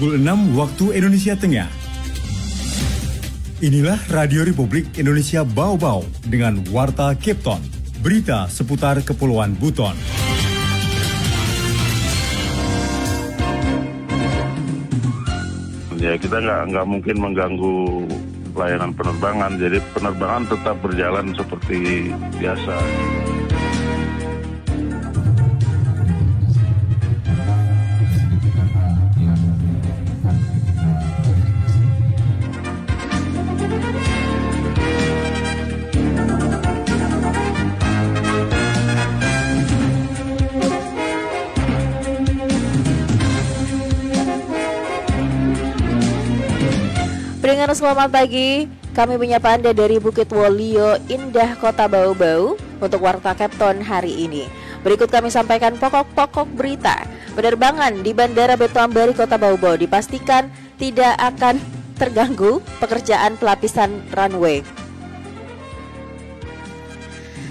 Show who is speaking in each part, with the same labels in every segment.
Speaker 1: pukul 6 waktu Indonesia Tengah. Inilah Radio Republik Indonesia Bau Bau dengan Warta Kepton, berita seputar Kepulauan Buton.
Speaker 2: Ya kita nggak nggak mungkin mengganggu layanan penerbangan, jadi penerbangan tetap berjalan seperti biasa.
Speaker 3: Pendengar selamat pagi, kami menyapa Anda dari Bukit Wolio, Indah Kota Bau-Bau untuk Warta Kepton hari ini. Berikut kami sampaikan pokok-pokok berita. Penerbangan di Bandara Beto Ambari Kota Bau-Bau dipastikan tidak akan terganggu pekerjaan pelapisan runway.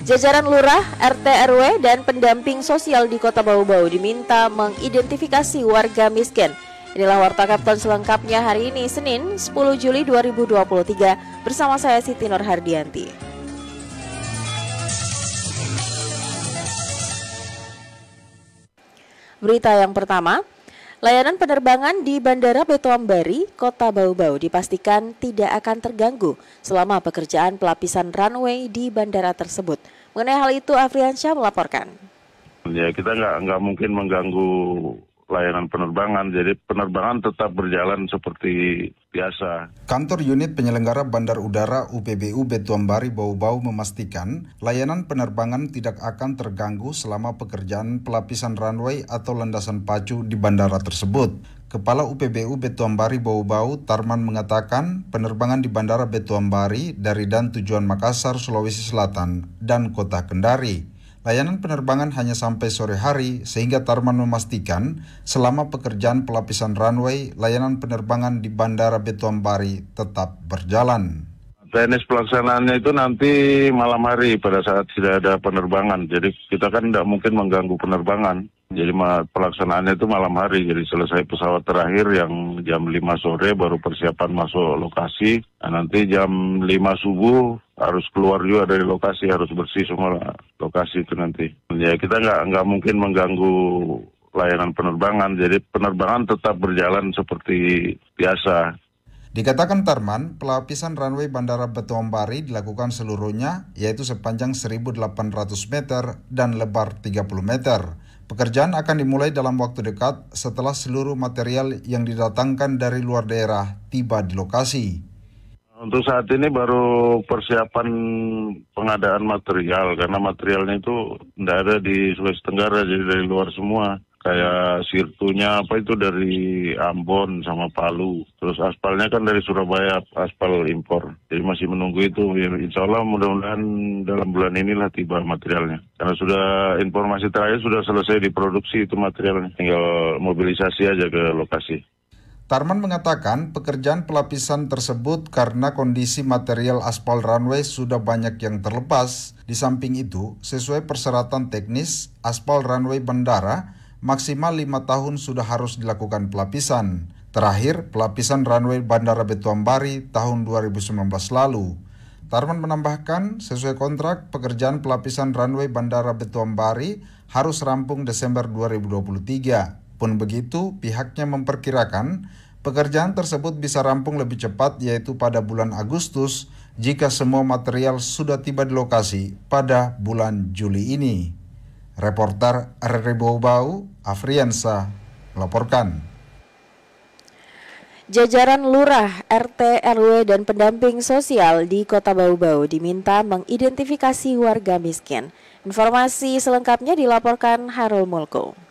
Speaker 3: Jajaran lurah, RT RW dan pendamping sosial di Kota Bau-Bau diminta mengidentifikasi warga miskin Inilah Warta Kapten selengkapnya hari ini Senin 10 Juli 2023 bersama saya Siti Nur Hardianti. Berita yang pertama, Layanan penerbangan di Bandara Beto Ambari, Kota Bau-Bau dipastikan tidak akan terganggu selama pekerjaan pelapisan runway di bandara tersebut. Mengenai hal itu, Afriansyah melaporkan.
Speaker 2: Ya kita nggak nggak mungkin mengganggu layanan penerbangan. Jadi penerbangan tetap berjalan seperti biasa.
Speaker 4: Kantor unit penyelenggara Bandar Udara UPBU Betuambari Bau-Bau memastikan layanan penerbangan tidak akan terganggu selama pekerjaan pelapisan runway atau landasan pacu di bandara tersebut. Kepala UPBU Betuambari Bau-Bau Tarman mengatakan penerbangan di Bandara Betuambari dari dan tujuan Makassar, Sulawesi Selatan dan Kota Kendari Layanan penerbangan hanya sampai sore hari sehingga Tarman memastikan selama pekerjaan pelapisan runway, layanan penerbangan di Bandara Betuambari tetap berjalan.
Speaker 2: Teknis pelaksanaannya itu nanti malam hari pada saat tidak ada penerbangan. Jadi kita kan tidak mungkin mengganggu penerbangan. Jadi pelaksanaannya itu malam hari, jadi selesai pesawat terakhir yang jam 5 sore baru persiapan masuk lokasi. Nah, nanti jam 5 subuh harus keluar juga dari lokasi, harus bersih semua lokasi itu nanti. Ya kita nggak nggak mungkin mengganggu layanan penerbangan, jadi penerbangan tetap berjalan seperti biasa.
Speaker 4: Dikatakan Tarman, pelapisan runway Bandara Betuambari dilakukan seluruhnya, yaitu sepanjang 1.800 meter dan lebar 30 meter. Pekerjaan akan dimulai dalam waktu dekat setelah seluruh material yang didatangkan dari luar daerah tiba di lokasi.
Speaker 2: Untuk saat ini baru persiapan pengadaan material karena materialnya itu tidak ada di Sulawesi Tenggara jadi dari luar semua kayak sirtunya apa itu dari Ambon sama Palu. Terus aspalnya kan dari Surabaya, aspal impor. Jadi masih menunggu itu. Ya, insya Allah mudah-mudahan dalam bulan inilah tiba materialnya. Karena sudah informasi terakhir sudah selesai diproduksi itu materialnya. Tinggal mobilisasi aja ke lokasi.
Speaker 4: Tarman mengatakan pekerjaan pelapisan tersebut karena kondisi material aspal runway sudah banyak yang terlepas. Di samping itu, sesuai persyaratan teknis, aspal runway bandara maksimal lima tahun sudah harus dilakukan pelapisan. Terakhir, pelapisan runway Bandara Betuambari tahun 2019 lalu. Tarman menambahkan, sesuai kontrak, pekerjaan pelapisan runway Bandara Betuambari harus rampung Desember 2023. Pun begitu, pihaknya memperkirakan pekerjaan tersebut bisa rampung lebih cepat yaitu pada bulan Agustus jika semua material sudah tiba di lokasi pada bulan Juli ini. Reporter RRI Bau Afriansa melaporkan.
Speaker 3: Jajaran lurah, RT, RW, dan pendamping sosial di Kota Bau-Bau diminta mengidentifikasi warga miskin. Informasi selengkapnya dilaporkan Harul Mulko.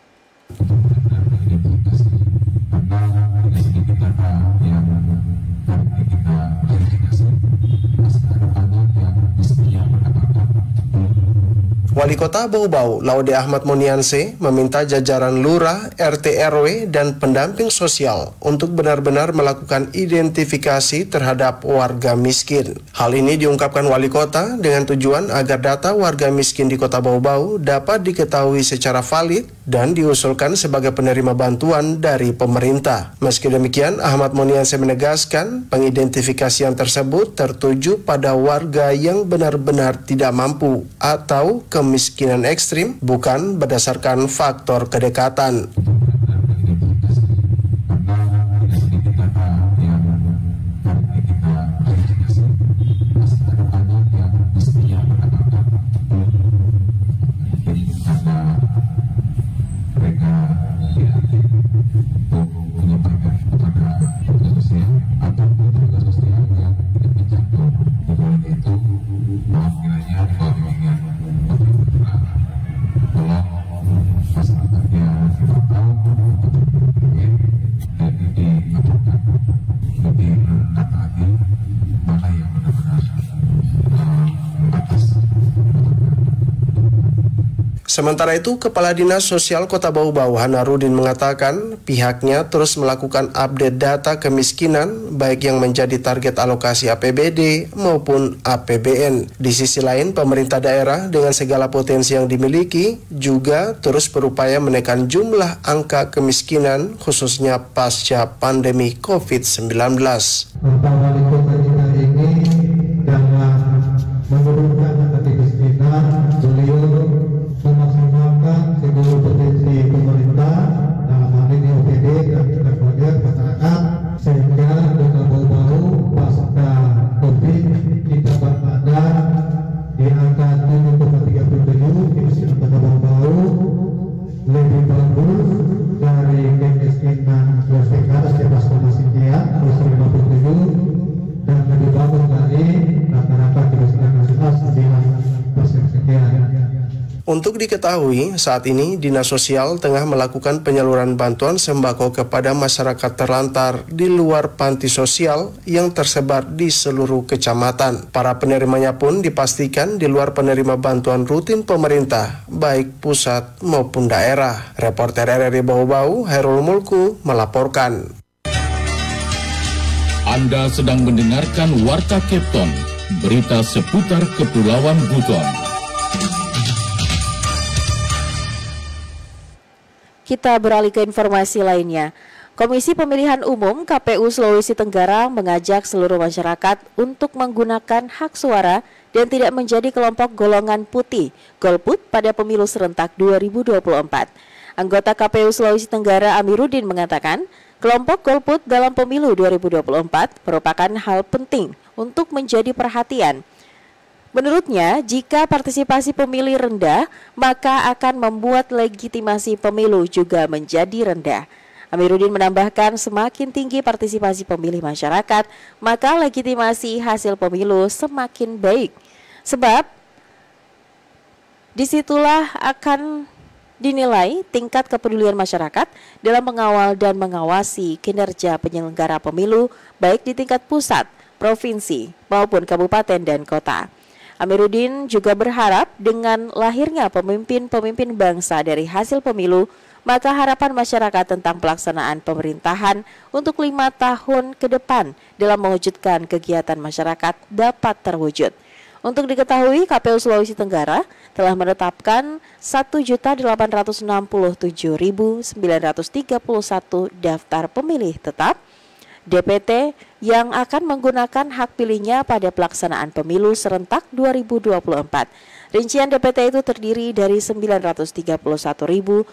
Speaker 5: Wali Kota Bau-Bau, Laude Ahmad Monianse, meminta jajaran lurah, RT RW, dan pendamping sosial untuk benar-benar melakukan identifikasi terhadap warga miskin. Hal ini diungkapkan Wali Kota dengan tujuan agar data warga miskin di Kota Bau-Bau dapat diketahui secara valid dan diusulkan sebagai penerima bantuan dari pemerintah. Meski demikian, Ahmad Monianse menegaskan pengidentifikasian tersebut tertuju pada warga yang benar-benar tidak mampu atau kemiskinan ekstrim bukan berdasarkan faktor kedekatan. Sementara itu, Kepala Dinas Sosial Kota Bau-Bau Hanarudin mengatakan pihaknya terus melakukan update data kemiskinan baik yang menjadi target alokasi APBD maupun APBN. Di sisi lain, pemerintah daerah dengan segala potensi yang dimiliki juga terus berupaya menekan jumlah angka kemiskinan khususnya pasca pandemi COVID-19. Untuk diketahui, saat ini Dinas Sosial tengah melakukan penyaluran bantuan sembako kepada masyarakat terlantar di luar panti sosial yang tersebar di seluruh kecamatan. Para penerimanya pun dipastikan di luar penerima bantuan rutin pemerintah, baik pusat maupun daerah. Reporter RRI Bau-Bau, Herul Mulku, melaporkan.
Speaker 6: Anda sedang mendengarkan Warta Kepton, berita seputar Kepulauan Buton.
Speaker 3: Kita beralih ke informasi lainnya. Komisi Pemilihan Umum KPU Sulawesi Tenggara mengajak seluruh masyarakat untuk menggunakan hak suara dan tidak menjadi kelompok golongan putih golput pada pemilu serentak 2024. Anggota KPU Sulawesi Tenggara Amiruddin mengatakan, kelompok golput dalam pemilu 2024 merupakan hal penting untuk menjadi perhatian Menurutnya, jika partisipasi pemilih rendah, maka akan membuat legitimasi pemilu juga menjadi rendah. Amiruddin menambahkan semakin tinggi partisipasi pemilih masyarakat, maka legitimasi hasil pemilu semakin baik. Sebab di situlah akan dinilai tingkat kepedulian masyarakat dalam mengawal dan mengawasi kinerja penyelenggara pemilu baik di tingkat pusat, provinsi, maupun kabupaten dan kota. Amiruddin juga berharap dengan lahirnya pemimpin-pemimpin bangsa dari hasil pemilu, maka harapan masyarakat tentang pelaksanaan pemerintahan untuk lima tahun ke depan dalam mewujudkan kegiatan masyarakat dapat terwujud. Untuk diketahui, KPU Sulawesi Tenggara telah menetapkan 1.867.931 daftar pemilih tetap DPT yang akan menggunakan hak pilihnya pada pelaksanaan pemilu serentak 2024. Rincian DPT itu terdiri dari 931.298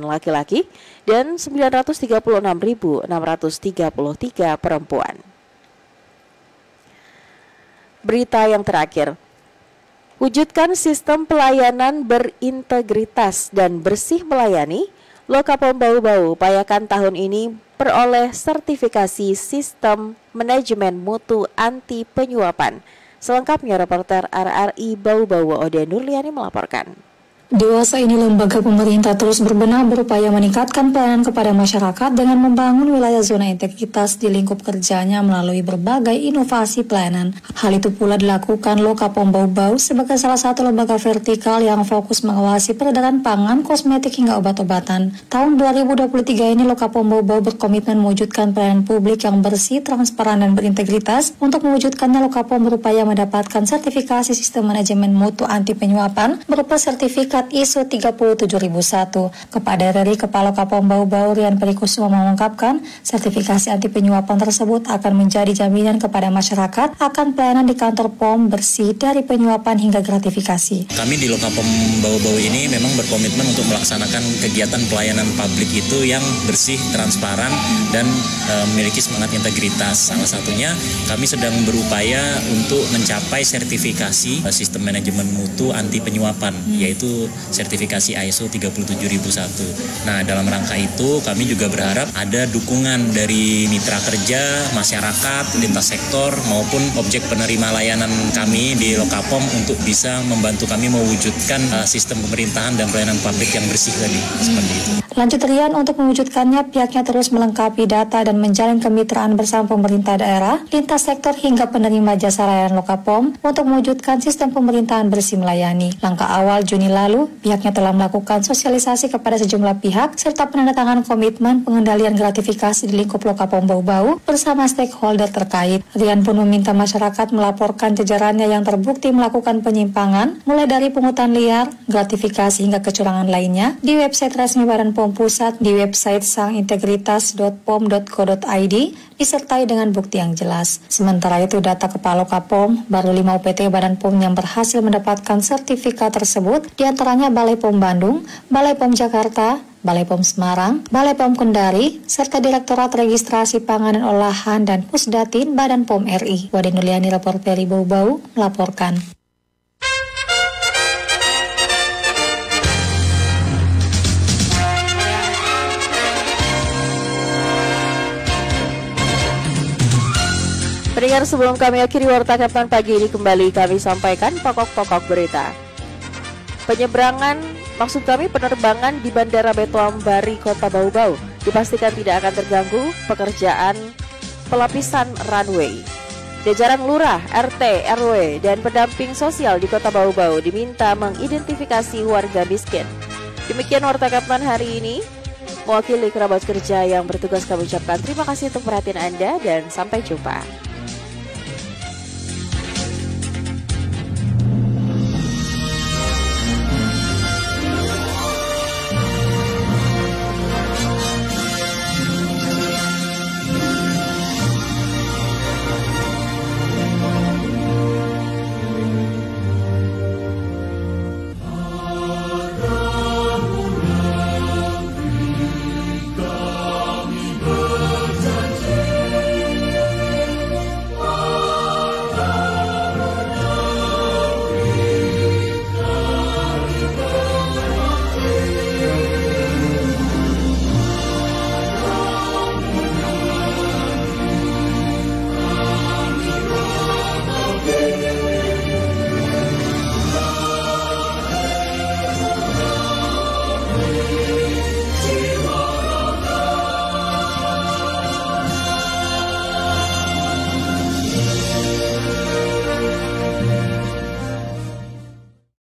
Speaker 3: laki-laki dan 936.633 perempuan. Berita yang terakhir, wujudkan sistem pelayanan berintegritas dan bersih melayani Lokapom Bau-Bau upayakan tahun ini peroleh sertifikasi sistem manajemen mutu anti penyuapan. Selengkapnya reporter RRI Bau-Bau Ode Nurliani melaporkan.
Speaker 7: Dewasa ini lembaga pemerintah terus berbenah berupaya meningkatkan pelayanan kepada masyarakat dengan membangun wilayah zona integritas di lingkup kerjanya melalui berbagai inovasi pelayanan. Hal itu pula dilakukan Loka Bau sebagai salah satu lembaga vertikal yang fokus mengawasi peredaran pangan, kosmetik hingga obat-obatan. Tahun 2023 ini Loka Bau berkomitmen mewujudkan pelayanan publik yang bersih, transparan, dan berintegritas. Untuk mewujudkannya Lokapom berupaya mendapatkan sertifikasi sistem manajemen mutu anti penyuapan berupa sertifikasi sertifikat ISO 37001. Kepada dari Kepala Kapom Bau-Bau Rian Perikusuma mengungkapkan, sertifikasi anti penyuapan tersebut akan menjadi jaminan kepada masyarakat akan pelayanan di kantor POM bersih dari penyuapan hingga gratifikasi.
Speaker 8: Kami di Lokapom Bau-Bau ini memang berkomitmen untuk melaksanakan kegiatan pelayanan publik itu yang bersih, transparan, dan e, memiliki semangat integritas. Salah satunya kami sedang berupaya untuk mencapai sertifikasi uh, sistem manajemen mutu anti penyuapan yaitu sertifikasi ISO 37001. Nah, dalam rangka itu kami juga berharap ada dukungan dari mitra kerja, masyarakat, lintas sektor maupun objek penerima layanan kami di Lokapom untuk bisa membantu kami mewujudkan uh, sistem pemerintahan dan pelayanan publik yang bersih tadi seperti itu.
Speaker 7: Lanjut Rian untuk mewujudkannya pihaknya terus melengkapi data dan menjalin kemitraan bersama pemerintah daerah, lintas sektor hingga penerima jasa layanan Lokapom untuk mewujudkan sistem pemerintahan bersih melayani. Langkah awal Juni lalu, pihaknya telah melakukan sosialisasi kepada sejumlah pihak serta penandatangan komitmen pengendalian gratifikasi di lingkup Lokapom Bau-Bau bersama stakeholder terkait. Rian pun meminta masyarakat melaporkan jajarannya yang terbukti melakukan penyimpangan, mulai dari pungutan liar, gratifikasi hingga kecurangan lainnya di website resmi Badan POM Pusat di website sangintegritas.pom.co.id disertai dengan bukti yang jelas. Sementara itu data Kepala Kapom, baru 5 UPT Badan POM yang berhasil mendapatkan sertifikat tersebut, di antaranya Balai POM Bandung, Balai POM Jakarta, Balai POM Semarang, Balai POM Kendari, serta Direktorat Registrasi Pangan dan Olahan dan Pusdatin Badan POM RI. Wadi Nuliani, reporter Bau Bau, melaporkan.
Speaker 3: Pendengar sebelum kami akhiri Warta Kapten pagi ini kembali kami sampaikan pokok-pokok berita. Penyeberangan, maksud kami penerbangan di Bandara Beto Ambari, Kota Bau-Bau dipastikan tidak akan terganggu pekerjaan pelapisan runway. Jajaran lurah, RT, RW, dan pendamping sosial di Kota Bau-Bau diminta mengidentifikasi warga miskin. Demikian Warta Kapten hari ini. Mewakili kerabat kerja yang bertugas kami ucapkan terima kasih untuk perhatian Anda dan sampai jumpa.